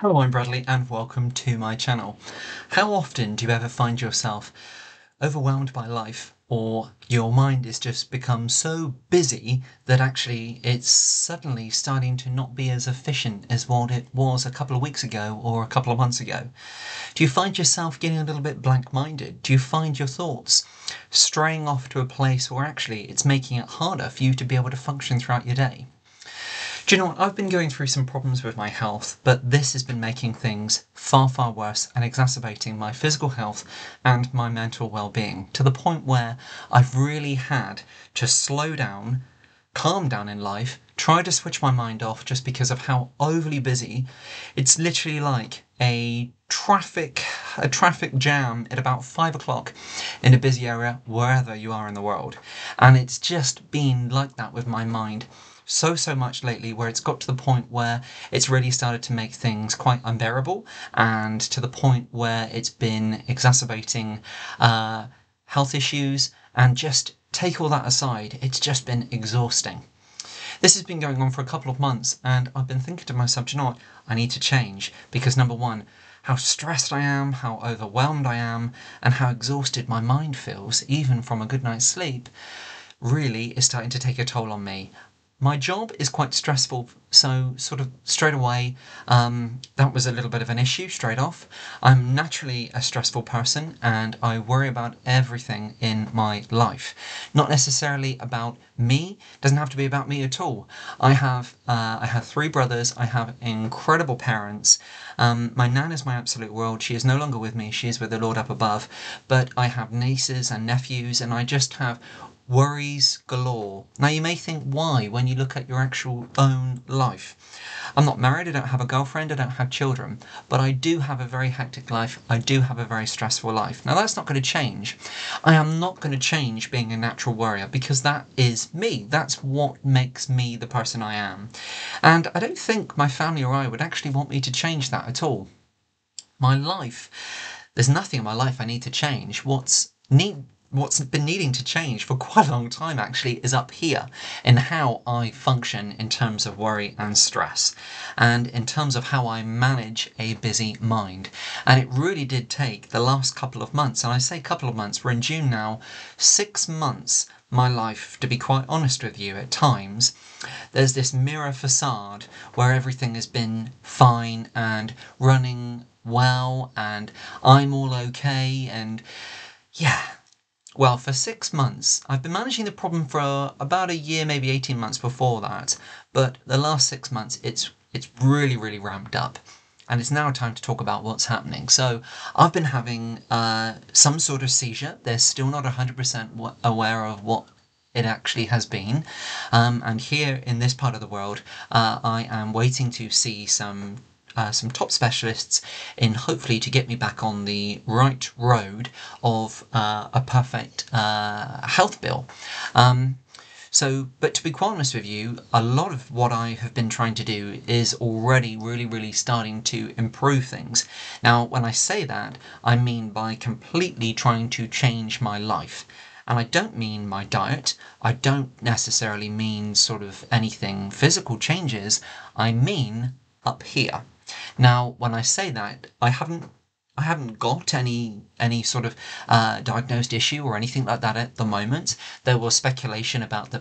Hello, I'm Bradley and welcome to my channel. How often do you ever find yourself overwhelmed by life or your mind is just become so busy that actually it's suddenly starting to not be as efficient as what it was a couple of weeks ago or a couple of months ago? Do you find yourself getting a little bit blank-minded? Do you find your thoughts straying off to a place where actually it's making it harder for you to be able to function throughout your day? Do you know what? I've been going through some problems with my health, but this has been making things far, far worse and exacerbating my physical health and my mental well-being to the point where I've really had to slow down, calm down in life, try to switch my mind off just because of how overly busy. It's literally like a traffic a traffic jam at about five o'clock in a busy area wherever you are in the world. And it's just been like that with my mind so, so much lately where it's got to the point where it's really started to make things quite unbearable and to the point where it's been exacerbating uh, health issues and just take all that aside, it's just been exhausting. This has been going on for a couple of months and I've been thinking to myself, you know what, I need to change because number one, how stressed I am, how overwhelmed I am, and how exhausted my mind feels, even from a good night's sleep, really is starting to take a toll on me. My job is quite stressful, so sort of straight away, um, that was a little bit of an issue straight off. I'm naturally a stressful person and I worry about everything in my life. Not necessarily about me, doesn't have to be about me at all. I have uh, I have three brothers, I have incredible parents. Um, my nan is my absolute world. She is no longer with me, she is with the Lord up above. But I have nieces and nephews and I just have worries galore. Now you may think why when you look at your actual own life. I'm not married, I don't have a girlfriend, I don't have children, but I do have a very hectic life, I do have a very stressful life. Now that's not going to change. I am not going to change being a natural worrier because that is me. That's what makes me the person I am. And I don't think my family or I would actually want me to change that at all. My life, there's nothing in my life I need to change. What's need what's been needing to change for quite a long time actually is up here in how I function in terms of worry and stress and in terms of how I manage a busy mind. And it really did take the last couple of months, and I say couple of months, we're in June now, six months my life, to be quite honest with you, at times, there's this mirror facade where everything has been fine and running well and I'm all okay and yeah, well, for six months, I've been managing the problem for about a year, maybe 18 months before that, but the last six months, it's it's really, really ramped up. And it's now time to talk about what's happening. So I've been having uh, some sort of seizure. They're still not 100% aware of what it actually has been. Um, and here in this part of the world, uh, I am waiting to see some uh, some top specialists in hopefully to get me back on the right road of uh, a perfect uh, health bill. Um, so, but to be quite honest with you, a lot of what I have been trying to do is already really, really starting to improve things. Now, when I say that, I mean by completely trying to change my life. And I don't mean my diet, I don't necessarily mean sort of anything physical changes, I mean up here. Now, when I say that, I haven't I haven't got any any sort of uh, diagnosed issue or anything like that at the moment. There was speculation about the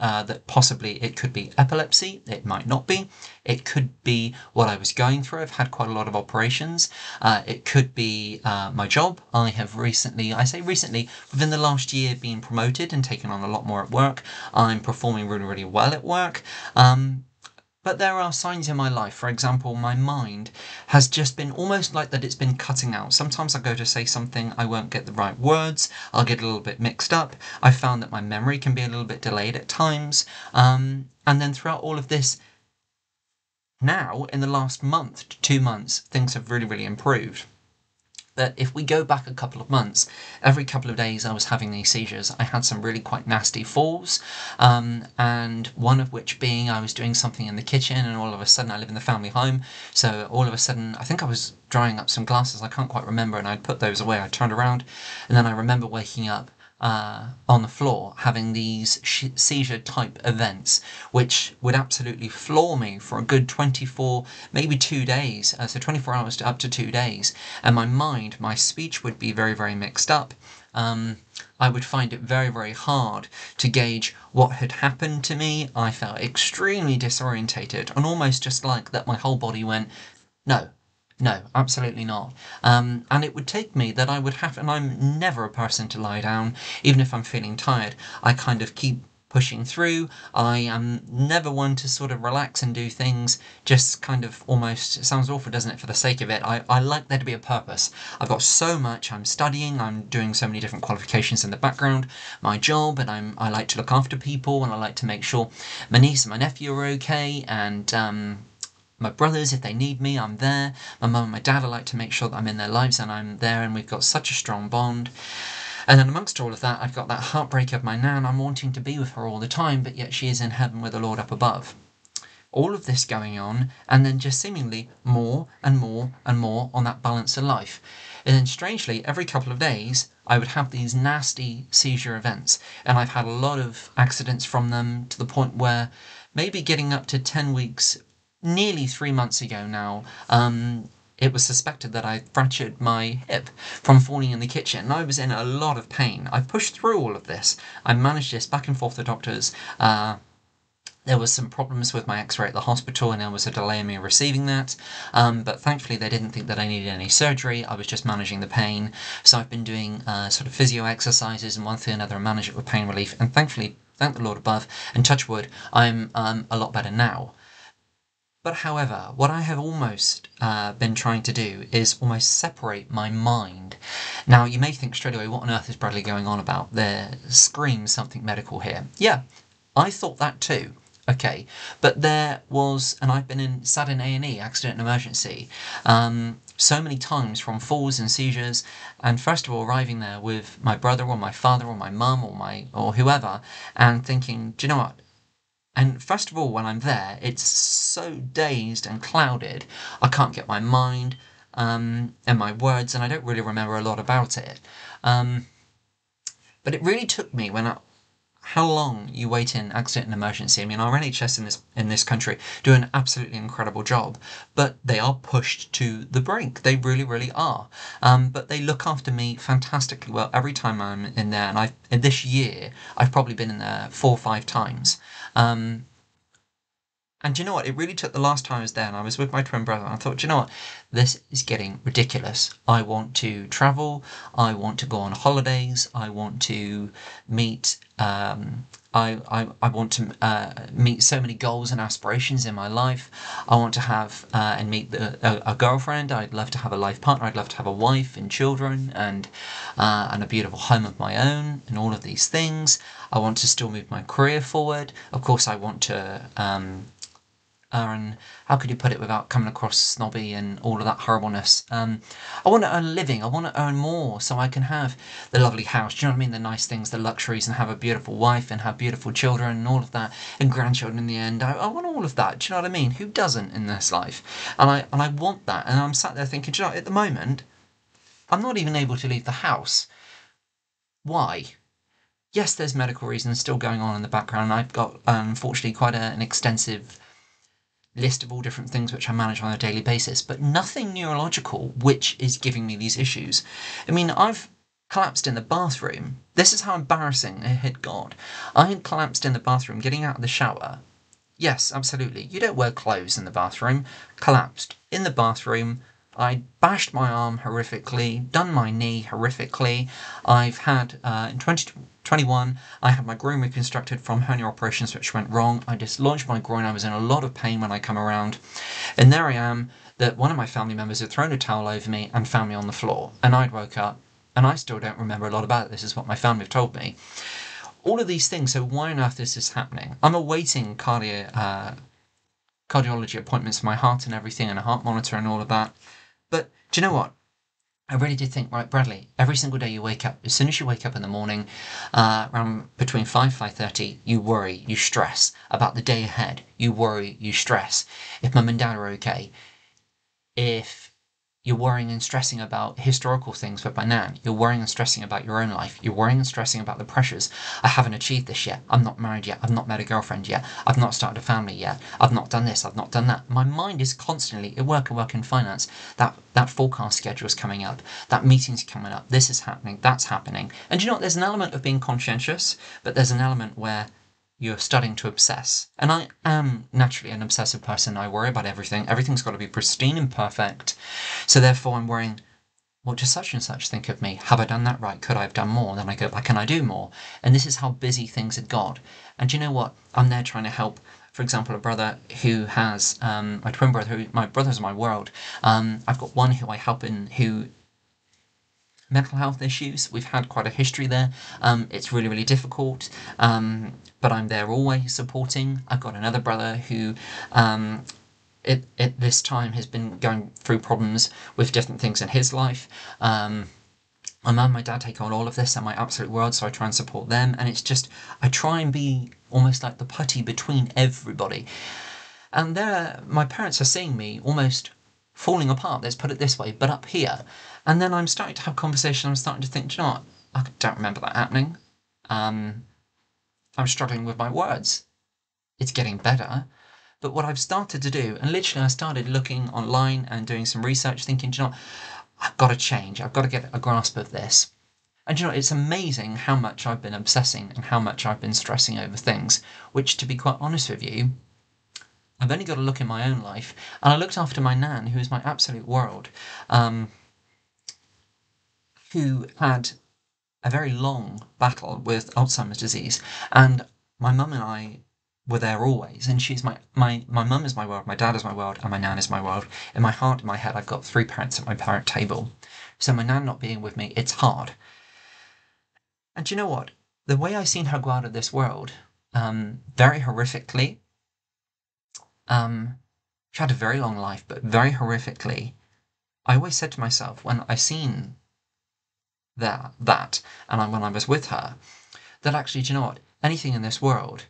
uh, that possibly it could be epilepsy. It might not be. It could be what I was going through. I've had quite a lot of operations. Uh, it could be uh, my job. I have recently, I say recently, within the last year, been promoted and taken on a lot more at work. I'm performing really, really well at work. Um, but there are signs in my life, for example, my mind has just been almost like that it's been cutting out. Sometimes I go to say something, I won't get the right words, I'll get a little bit mixed up. I found that my memory can be a little bit delayed at times. Um, and then throughout all of this, now in the last month to two months, things have really, really improved that if we go back a couple of months, every couple of days I was having these seizures. I had some really quite nasty falls, um, and one of which being I was doing something in the kitchen, and all of a sudden I live in the family home, so all of a sudden I think I was drying up some glasses, I can't quite remember, and I'd put those away. I turned around, and then I remember waking up uh, on the floor having these seizure type events, which would absolutely floor me for a good 24, maybe two days, uh, so 24 hours to up to two days. And my mind, my speech would be very, very mixed up. Um, I would find it very, very hard to gauge what had happened to me. I felt extremely disorientated and almost just like that my whole body went, no, no, absolutely not. Um, and it would take me that I would have, and I'm never a person to lie down, even if I'm feeling tired. I kind of keep pushing through. I am never one to sort of relax and do things just kind of almost, sounds awful, doesn't it, for the sake of it. I, I like there to be a purpose. I've got so much, I'm studying, I'm doing so many different qualifications in the background, my job, and I'm, I like to look after people, and I like to make sure my niece and my nephew are okay, and, um, my brothers, if they need me, I'm there. My mum and my dad, I like to make sure that I'm in their lives and I'm there, and we've got such a strong bond. And then amongst all of that, I've got that heartbreak of my nan. I'm wanting to be with her all the time, but yet she is in heaven with the Lord up above. All of this going on, and then just seemingly more and more and more on that balance of life. And then strangely, every couple of days, I would have these nasty seizure events. And I've had a lot of accidents from them to the point where maybe getting up to 10 weeks nearly three months ago now, um, it was suspected that I fractured my hip from falling in the kitchen. I was in a lot of pain. I pushed through all of this. I managed this back and forth to doctors. Uh, there was some problems with my x-ray at the hospital and there was a delay in me receiving that um, but thankfully they didn't think that I needed any surgery I was just managing the pain so I've been doing uh, sort of physio exercises and one thing or another and manage it with pain relief and thankfully thank the Lord above and touch wood I'm um, a lot better now but however, what I have almost uh, been trying to do is almost separate my mind. Now, you may think straight away, what on earth is Bradley going on about? There screams something medical here. Yeah, I thought that too. Okay, but there was, and I've been in sat in A and E, accident and emergency, um, so many times from falls and seizures, and first of all arriving there with my brother or my father or my mum or my or whoever, and thinking, do you know what? And first of all, when I'm there, it's so dazed and clouded, I can't get my mind um, and my words, and I don't really remember a lot about it. Um, but it really took me when I, how long you wait in accident and emergency. I mean, our NHS in this in this country do an absolutely incredible job, but they are pushed to the brink. They really, really are. Um, but they look after me fantastically well every time I'm in there. And I've in this year, I've probably been in there four or five times. Um, and you know what? It really took the last time I was there and I was with my twin brother. And I thought, you know what? This is getting ridiculous. I want to travel. I want to go on holidays. I want to meet. Um, I, I, I want to uh, meet so many goals and aspirations in my life. I want to have uh, and meet the, a, a, girlfriend. I'd love to have a life partner. I'd love to have a wife and children and uh, and a beautiful home of my own and all of these things. I want to still move my career forward. Of course, I want to um, and how could you put it without coming across snobby and all of that horribleness? Um, I want to earn a living. I want to earn more so I can have the lovely house. Do you know what I mean? The nice things, the luxuries, and have a beautiful wife and have beautiful children and all of that, and grandchildren in the end. I, I want all of that. Do you know what I mean? Who doesn't in this life? And I and I want that. And I'm sat there thinking, do you know, at the moment, I'm not even able to leave the house. Why? Yes, there's medical reasons still going on in the background. I've got, unfortunately, quite a, an extensive list of all different things which I manage on a daily basis, but nothing neurological which is giving me these issues. I mean, I've collapsed in the bathroom. This is how embarrassing it had got. I had collapsed in the bathroom getting out of the shower. Yes, absolutely. You don't wear clothes in the bathroom. Collapsed in the bathroom. I bashed my arm horrifically, done my knee horrifically. I've had uh, in 20, 21, I had my groin reconstructed from hernia operations which went wrong. I dislodged my groin. I was in a lot of pain when I come around. And there I am, that one of my family members had thrown a towel over me and found me on the floor. And I'd woke up, and I still don't remember a lot about it. This is what my family have told me. All of these things, so why on earth is this happening? I'm awaiting cardio, uh, cardiology appointments for my heart and everything, and a heart monitor and all of that. But do you know what? I really did think, right, Bradley, every single day you wake up, as soon as you wake up in the morning, uh, around between 5, 5.30, you worry, you stress about the day ahead. You worry, you stress. If mum and dad are okay. If you're worrying and stressing about historical things with my nan. You're worrying and stressing about your own life. You're worrying and stressing about the pressures. I haven't achieved this yet. I'm not married yet. I've not met a girlfriend yet. I've not started a family yet. I've not done this. I've not done that. My mind is constantly at work and work in finance. That that forecast schedule is coming up. That meeting's coming up. This is happening. That's happening. And you know what? There's an element of being conscientious, but there's an element where you're starting to obsess. And I am naturally an obsessive person. I worry about everything. Everything's got to be pristine and perfect. So therefore, I'm worrying, what does such and such think of me? Have I done that right? Could I have done more? Then I go back and I do more. And this is how busy things had got. And you know what? I'm there trying to help. For example, a brother who has um, my twin brother, who my brother's my world. Um, I've got one who I help in who mental health issues. We've had quite a history there. Um, it's really, really difficult, um, but I'm there always supporting. I've got another brother who. Um, it, at this time has been going through problems with different things in his life. Um, my mum, and my dad take on all of this and my absolute world, so I try and support them. And it's just, I try and be almost like the putty between everybody. And there, my parents are seeing me almost falling apart, let's put it this way, but up here. And then I'm starting to have conversation. I'm starting to think, you know what? I don't remember that happening. Um, I'm struggling with my words. It's getting better. But what I've started to do, and literally I started looking online and doing some research, thinking, you know? I've got to change. I've got to get a grasp of this. And you know, it's amazing how much I've been obsessing and how much I've been stressing over things, which, to be quite honest with you, I've only got to look in my own life. And I looked after my nan, who is my absolute world. Um, who had a very long battle with Alzheimer's disease, and my mum and I were there always. And she's my my my mum is my world, my dad is my world, and my nan is my world. In my heart, in my head, I've got three parents at my parent table. So my nan not being with me, it's hard. And you know what? The way I've seen her go out of this world, um, very horrifically. Um, she had a very long life, but very horrifically. I always said to myself when I've seen that that and when I was with her that actually do you know what? Anything in this world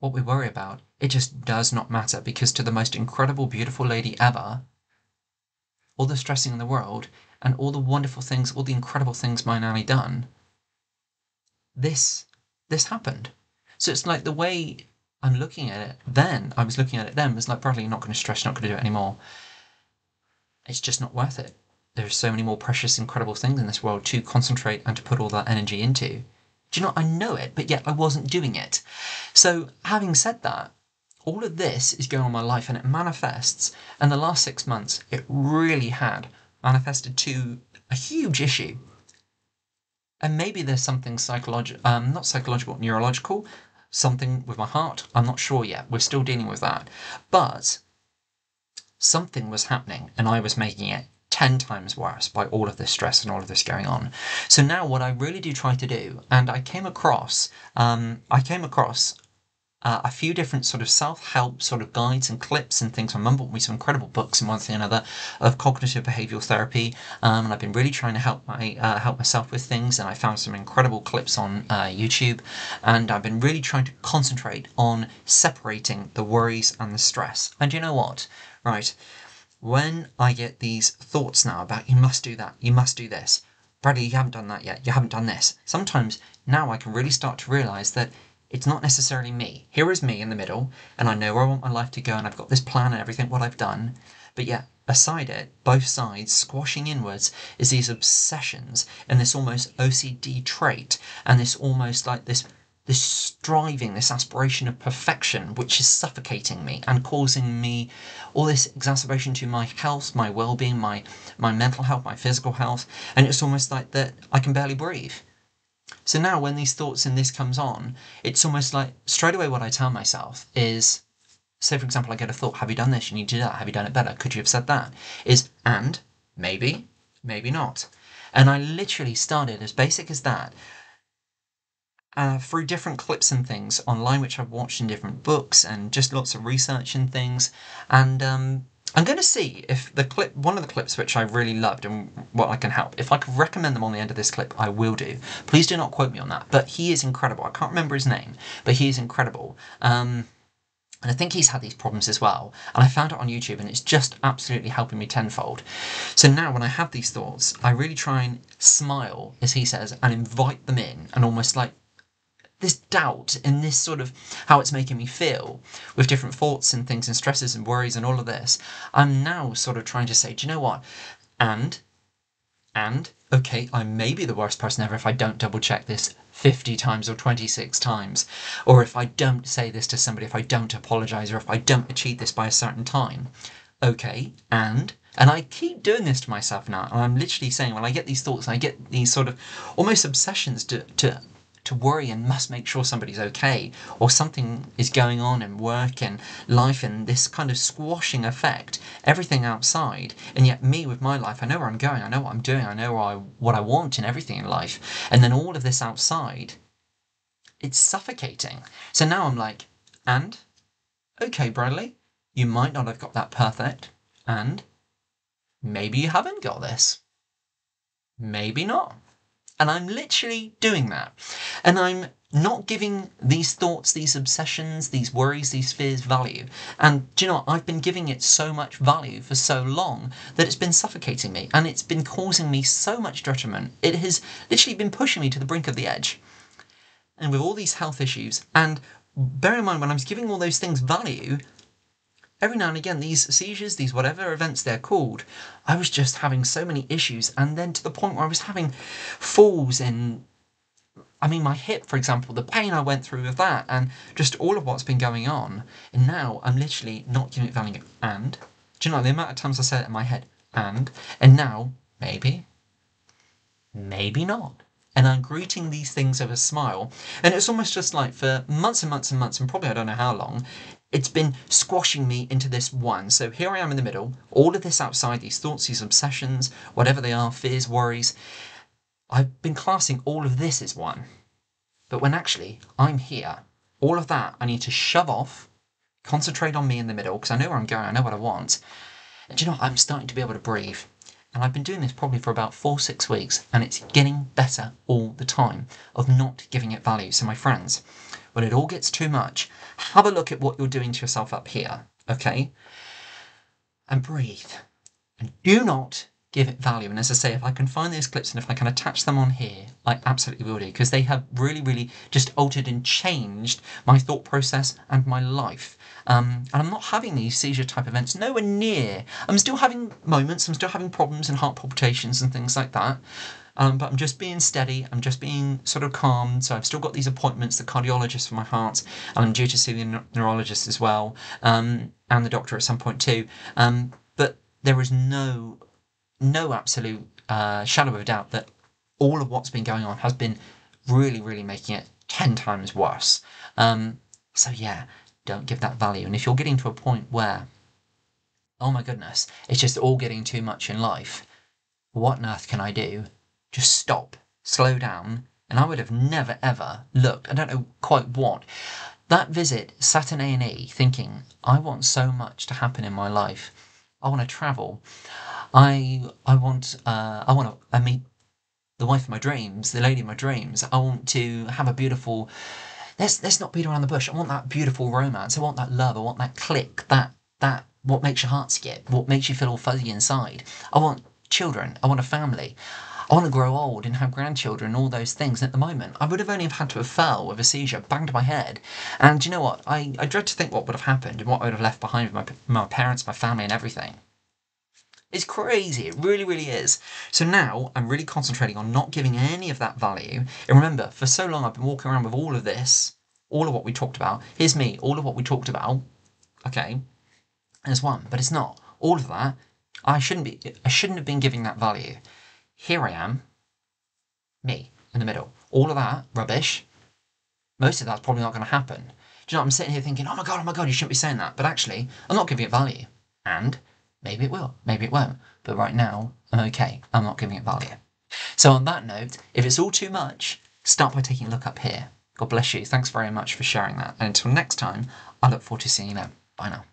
what we worry about it just does not matter because to the most incredible beautiful lady ever all the stressing in the world and all the wonderful things all the incredible things my nanny done this this happened. So it's like the way I'm looking at it then I was looking at it then was like probably not going to stress not going to do it anymore. It's just not worth it there's so many more precious, incredible things in this world to concentrate and to put all that energy into. Do you know, I know it, but yet I wasn't doing it. So, having said that, all of this is going on my life and it manifests. And the last six months, it really had manifested to a huge issue. And maybe there's something psychological, um, not psychological, neurological, something with my heart. I'm not sure yet. We're still dealing with that. But something was happening and I was making it 10 times worse by all of this stress and all of this going on. So now what I really do try to do, and I came across, um, I came across uh, a few different sort of self-help sort of guides and clips and things. Mum bought me some incredible books and one thing and another of cognitive behavioural therapy, um, and I've been really trying to help my uh, help myself with things. And I found some incredible clips on uh, YouTube, and I've been really trying to concentrate on separating the worries and the stress. And you know what? Right, when I get these thoughts now about you must do that, you must do this, Bradley, you haven't done that yet, you haven't done this. Sometimes now I can really start to realize that it's not necessarily me. Here is me in the middle, and I know where I want my life to go, and I've got this plan and everything, what I've done. But yet, beside it, both sides, squashing inwards, is these obsessions and this almost OCD trait, and this almost like this this striving, this aspiration of perfection, which is suffocating me and causing me all this exacerbation to my health, my well-being, my my mental health, my physical health, and it's almost like that I can barely breathe. So now when these thoughts and this comes on, it's almost like straight away what I tell myself is say for example I get a thought, have you done this? You need to do that, have you done it better? Could you have said that? Is and maybe, maybe not. And I literally started as basic as that uh, through different clips and things online, which I've watched in different books and just lots of research and things. And um, I'm going to see if the clip, one of the clips which I really loved and what I can help, if I could recommend them on the end of this clip, I will do. Please do not quote me on that. But he is incredible. I can't remember his name, but he is incredible. Um, And I think he's had these problems as well. And I found it on YouTube and it's just absolutely helping me tenfold. So now when I have these thoughts, I really try and smile, as he says, and invite them in and almost like this doubt and this sort of how it's making me feel with different thoughts and things and stresses and worries and all of this. I'm now sort of trying to say, do you know what? And, and, okay, I may be the worst person ever if I don't double check this 50 times or 26 times. Or if I don't say this to somebody, if I don't apologize, or if I don't achieve this by a certain time. Okay, and and I keep doing this to myself now. And I'm literally saying when I get these thoughts, I get these sort of almost obsessions to, to to worry and must make sure somebody's okay or something is going on in work and life and this kind of squashing effect everything outside. And yet me with my life i know where i'm going i know what i'm doing i know what I, what I want and everything in life. And then all of this outside it's suffocating. So now i'm like and? Okay bradley you might not have got that perfect. And? Maybe you haven't got this. Maybe not and I'm literally doing that. And I'm not giving these thoughts, these obsessions, these worries, these fears value. And do you know what? I've been giving it so much value for so long that it's been suffocating me and it's been causing me so much detriment. It has literally been pushing me to the brink of the edge. And with all these health issues, and bear in mind when I was giving all those things value, every now and again, these seizures, these whatever events they're called, I was just having so many issues. And then to the point where I was having falls in, I mean, my hip, for example, the pain I went through with that, and just all of what's been going on. And now I'm literally not giving it value. And, do you know, the amount of times I said it in my head, and, and now, maybe, maybe not and I'm greeting these things with a smile. And it's almost just like for months and months and months, and probably I don't know how long, it's been squashing me into this one. So here I am in the middle, all of this outside, these thoughts, these obsessions, whatever they are, fears, worries. I've been classing all of this as one. But when actually I'm here, all of that I need to shove off, concentrate on me in the middle, because I know where I'm going, I know what I want. And you know? I'm starting to be able to breathe. And I've been doing this probably for about four, six weeks, and it's getting better all the time of not giving it value. So, my friends, when it all gets too much, have a look at what you're doing to yourself up here, okay? And breathe. And do not give it value. And as I say, if I can find those clips and if I can attach them on here, I absolutely will do because they have really, really just altered and changed my thought process and my life. Um, and I'm not having these seizure type events nowhere near. I'm still having moments, I'm still having problems and heart palpitations and things like that. Um, but I'm just being steady. I'm just being sort of calm. So I've still got these appointments, the cardiologist for my heart, and I'm due to see the neurologist as well, um, and the doctor at some point too. Um, but there is no, no absolute uh, shadow of a doubt that all of what's been going on has been really, really making it ten times worse. Um, so yeah, don't give that value. And if you're getting to a point where, oh my goodness, it's just all getting too much in life, what on earth can I do just stop, slow down, and I would have never ever looked. I don't know quite what. That visit sat in A&E thinking, I want so much to happen in my life. I want to travel. I I want uh, I want to I meet the wife of my dreams, the lady of my dreams. I want to have a beautiful. Let's let's not beat around the bush. I want that beautiful romance. I want that love. I want that click. That that what makes your heart skip. What makes you feel all fuzzy inside. I want children. I want a family. I want to grow old and have grandchildren and all those things. And at the moment, I would have only have had to have fell with a seizure, banged my head. And you know what? I, I dread to think what would have happened and what I would have left behind with my, my parents, my family, and everything. It's crazy. It really, really is. So now I'm really concentrating on not giving any of that value. And remember, for so long I've been walking around with all of this, all of what we talked about. Here's me, all of what we talked about. Okay, there's one, but it's not. All of that, I shouldn't be. I shouldn't have been giving that value. Here I am, me, in the middle. All of that rubbish, most of that's probably not going to happen. Do you know, I'm sitting here thinking, oh my god, oh my god, you shouldn't be saying that. But actually, I'm not giving it value. And maybe it will, maybe it won't. But right now, I'm okay. I'm not giving it value. So, on that note, if it's all too much, start by taking a look up here. God bless you. Thanks very much for sharing that. And until next time, I look forward to seeing you then. Bye now.